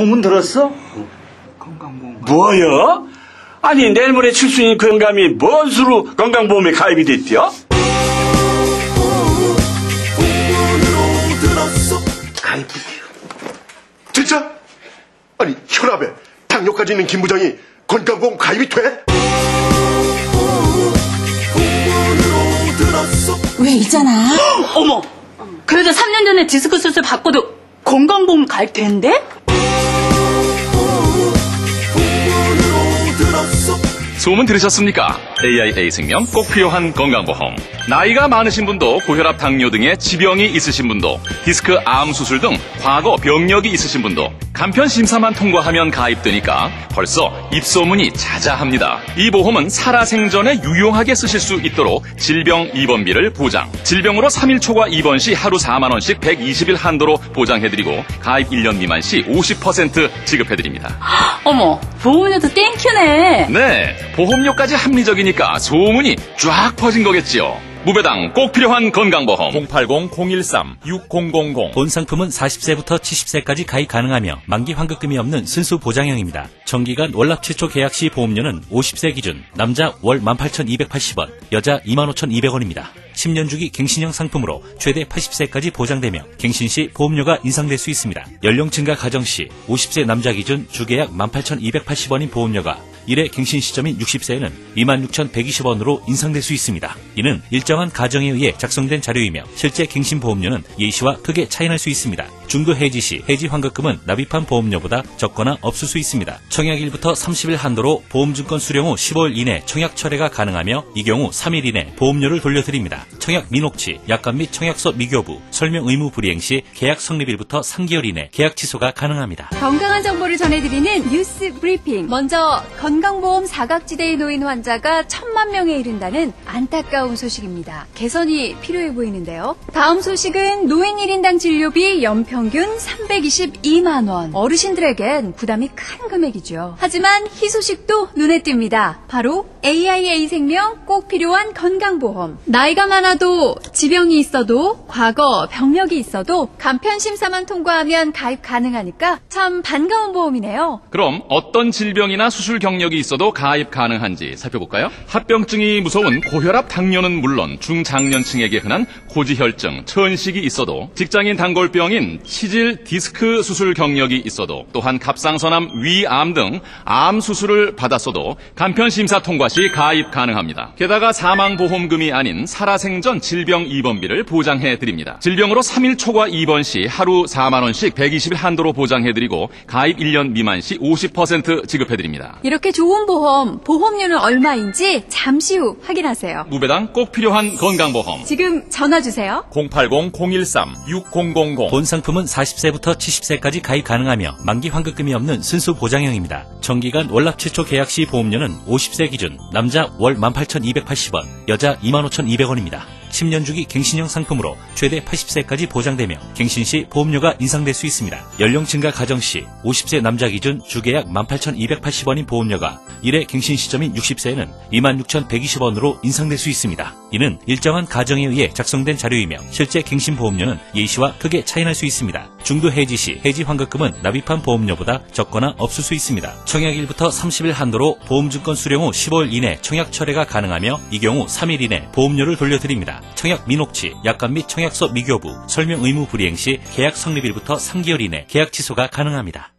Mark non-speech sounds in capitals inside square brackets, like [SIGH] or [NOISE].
소문 들었어? 건강보험 뭐요? 아니 내일 모레 칠순이 건강이 뭔 수로 건강보험에 가입이 됐디요? 가입부지요. 진짜? 아니 혈압에 당뇨까지 있는 김 부장이 건강보험 가입이 돼? 왜 있잖아. 어머! 그 여자 3년 전에 디스크 수술 받고도 건강보험 가입되는 소문 들으셨습니까? AIA 생명 꼭 필요한 건강보험. 나이가 많으신 분도 고혈압, 당뇨 등의 지병이 있으신 분도 디스크 암 수술 등 과거 병력이 있으신 분도 간편 심사만 통과하면 가입되니까 벌써 입소문이 자자합니다. 이 보험은 살아생전에 유용하게 쓰실 수 있도록 질병 입원비를 보장. 질병으로 3일 초과 입원 시 하루 4만 원씩 120일 한도로 보장해드리고 가입 1년 미만 시 50% 지급해드립니다. [GASPS] 어머, 보험료도 땡큐네. 네, 보험료까지 합리적 이니까 소문이 쫙 퍼진 거겠지요. 무배당 꼭 필요한 건강보험 080-013-6000 본 상품은 40세부터 70세까지 가입 가능하며 만기 환급금이 없는 순수 보장형입니다. 정기간 월납 최초 계약 시 보험료는 50세 기준 남자 월 18,280원, 여자 25,200원입니다. 10년 주기 갱신형 상품으로 최대 80세까지 보장되며 갱신 시 보험료가 인상될 수 있습니다. 연령 증가 가정 시 50세 남자 기준 주계약 18,280원인 보험료가 1회 갱신 시점인 60세에는 26,120원으로 인상될 수 있습니다. 이는 일정한 가정에 의해 작성된 자료이며 실제 갱신 보험료는 예시와 크게 차이날 수 있습니다. 중도 해지 시 해지 환급금은 납입한 보험료보다 적거나 없을 수 있습니다. 청약일부터 30일 한도로 보험증권 수령 후 15일 이내 청약 철회가 가능하며 이 경우 3일 이내 보험료를 돌려드립니다. 청약 민혹치, 약관 및 청약서 미교부, 설명 의무 불이행 시 계약 성립일부터 3개월 이내 계약 취소가 가능합니다. 건강한 정보를 전해드리는 뉴스 브리핑. 먼저 건강보험 사각지대에 놓인 환자가 천 만 명에 이른다는 안타까운 소식입니다. 개선이 필요해 보이는데요. 다음 소식은 노인 1인당 진료비 연평균 322만 원. 어르신들에겐 부담이 큰 금액이죠. 하지만 희소식도 눈에 띕니다. 바로 AIA 생명 꼭 필요한 건강보험. 나이가 많아도 지병이 있어도 과거 병력이 있어도 간편 심사만 통과하면 가입 가능하니까 참 반가운 보험이네요. 그럼 어떤 질병이나 수술 경력이 있어도 가입 가능한지 살펴볼까요? 합병증이 무서운 고혈압, 당뇨는 물론 중장년층에게 흔한 고지혈증, 천식이 있어도 직장인 단골병인 치질 디스크 수술 경력이 있어도 또한 갑상선암, 위암 등 암 수술을 받았어도 간편 심사 통과 시 가입 가능합니다. 게다가 사망보험금이 아닌 살아생전 질병 입원비를 보장해 드립니다. 질병으로 3일 초과 입원 시 하루 4만 원씩 120일 한도로 보장해 드리고 가입 1년 미만 시 50% 지급해 드립니다. 이렇게 좋은 보험, 보험료는 얼마인지 잠시 후 확인하세요. 무배당 꼭 필요한 건강보험 지금 전화 주세요. 080-013-6000 본 상품은 40세부터 70세까지 가입 가능하며 만기 환급금이 없는 순수 보장형입니다. 정기간 월납 최초 계약 시 보험료는 50세 기준 남자 월 18,280원, 여자 25,200원입니다. 10년 주기 갱신형 상품으로 최대 80세까지 보장되며 갱신 시 보험료가 인상될 수 있습니다. 연령 증가 가정 시 50세 남자 기준 주계약 18,280원인 보험료가 1회 갱신 시점인 60세에는 26,120원으로 인상될 수 있습니다. 이는 일정한 가정에 의해 작성된 자료이며 실제 갱신 보험료는 예시와 크게 차이날 수 있습니다. 중도 해지 시 해지 환급금은 납입한 보험료보다 적거나 없을 수 있습니다. 청약일부터 30일 한도로 보험증권 수령 후 15일 이내 청약 철회가 가능하며 이 경우 3일 이내 보험료를 돌려드립니다. 청약 민혹치, 약관 및 청약서 미교부, 설명 의무 불이행 시 계약 성립일부터 3개월 이내 계약 취소가 가능합니다.